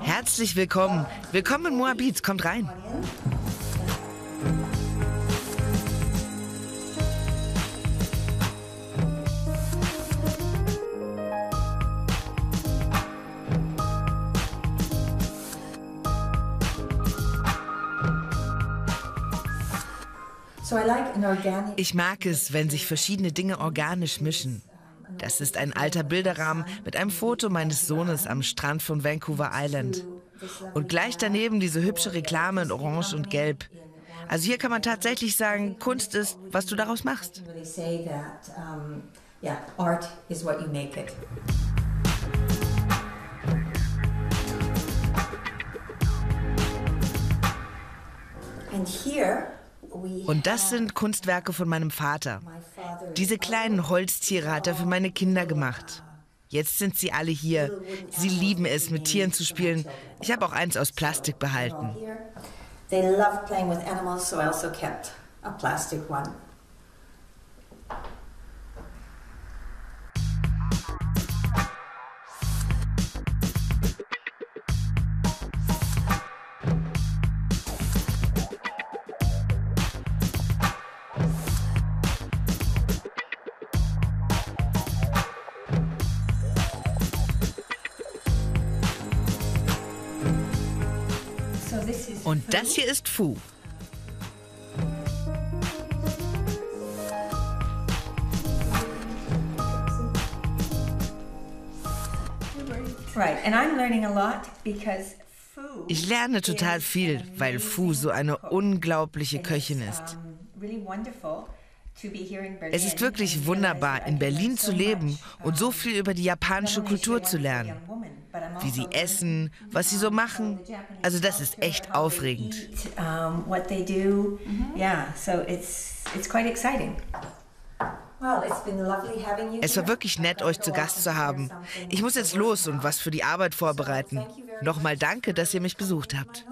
Herzlich willkommen. Willkommen in Moabit. Kommt rein. Ich mag es, wenn sich verschiedene Dinge organisch mischen. Das ist ein alter Bilderrahmen mit einem Foto meines Sohnes am Strand von Vancouver Island. Und gleich daneben diese hübsche Reklame in Orange und Gelb. Also hier kann man tatsächlich sagen, Kunst ist, was du daraus machst. And here und das sind Kunstwerke von meinem Vater. Diese kleinen Holztiere hat er für meine Kinder gemacht. Jetzt sind sie alle hier. Sie lieben es, mit Tieren zu spielen. Ich habe auch eins aus Plastik behalten. They love playing with animals, so I also kept a plastic one. Und das hier ist Fu. Ich lerne total viel, weil Fu so eine unglaubliche Köchin ist. Es ist wirklich wunderbar, in Berlin zu leben und so viel über die japanische Kultur zu lernen. Wie sie essen, was sie so machen. Also das ist echt aufregend. Es war wirklich nett, euch zu Gast zu haben. Ich muss jetzt los und was für die Arbeit vorbereiten. Nochmal danke, dass ihr mich besucht habt.